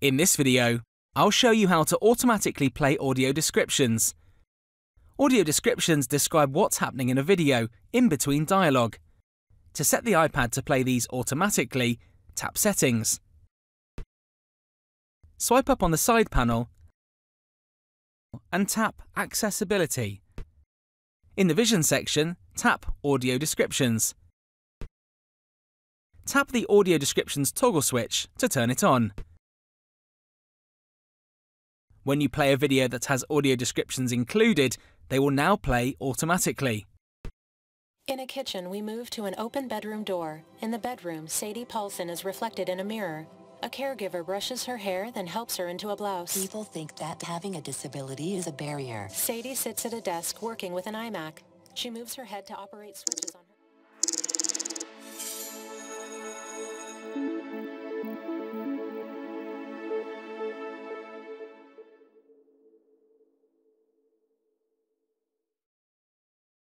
In this video, I'll show you how to automatically play audio descriptions. Audio descriptions describe what's happening in a video in between dialogue. To set the iPad to play these automatically, tap Settings. Swipe up on the side panel and tap Accessibility. In the Vision section, tap Audio Descriptions. Tap the Audio Descriptions toggle switch to turn it on. When you play a video that has audio descriptions included, they will now play automatically. In a kitchen, we move to an open bedroom door. In the bedroom, Sady Paulson is reflected in a mirror. A caregiver brushes her hair, then helps her into a blouse. People think that having a disability is a barrier. Sady sits at a desk working with an iMac. She moves her head to operate switches on her